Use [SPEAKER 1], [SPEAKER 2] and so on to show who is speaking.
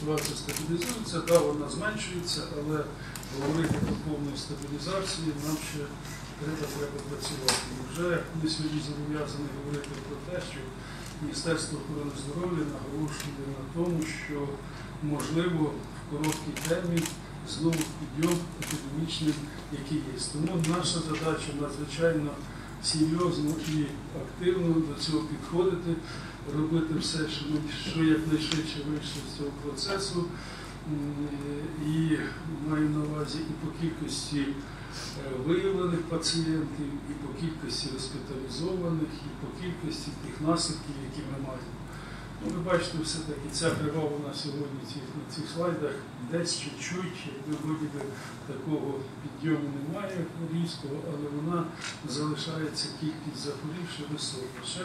[SPEAKER 1] ситуація стабілізується, так, вона зменшується, але говорити про повну стабілізацію нам ще треба, треба працювати. І вже ми сьогодні зобов'язані говорити про те, що Міністерство охорони здоров'я наголошує на тому, що можливо в короткий термін знову підйом епідемічний, який є. Тому наша задача надзвичайно серйозно і активно до цього підходити, робити все, що ми що якнайшвидше вийшли з цього процесу. І маю на увазі і по кількості е, виявлених пацієнтів, і по кількості госпіталізованих, і по кількості тих наслідків, які ми маємо. Ну, ви бачите, все-таки ця крива вона сьогодні на цих слайдах десь чуть-чуть, якби вроді такого підйому немає різкого, але вона залишається кількість захворівши висока. Ще